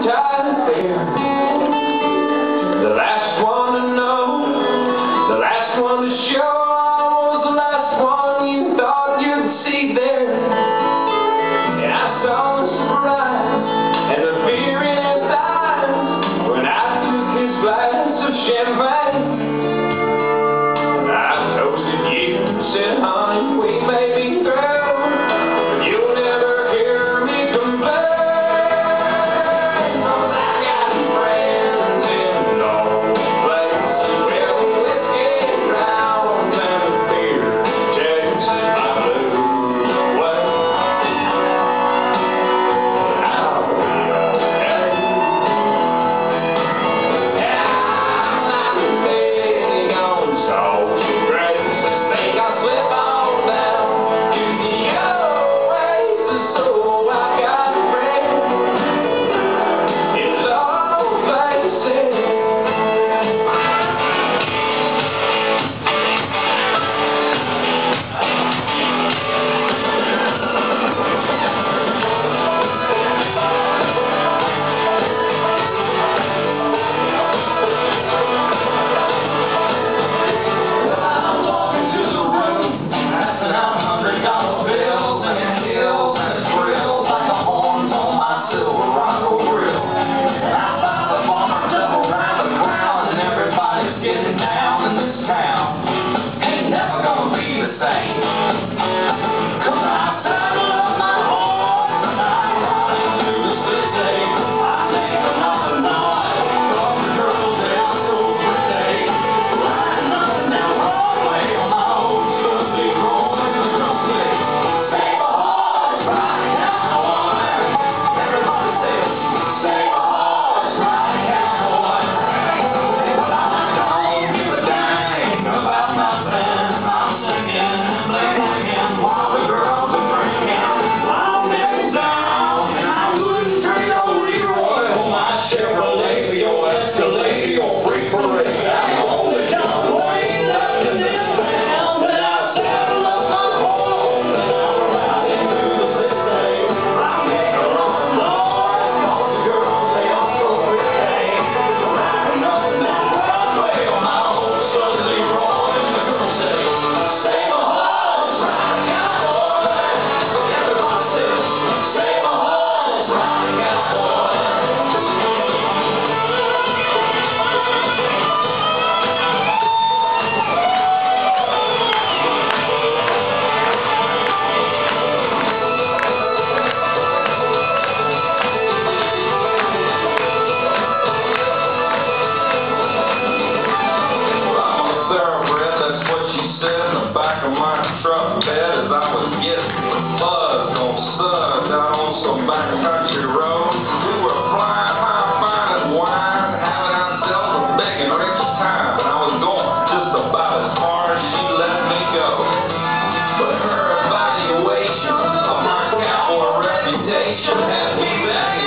Yuletide day you'll have me back.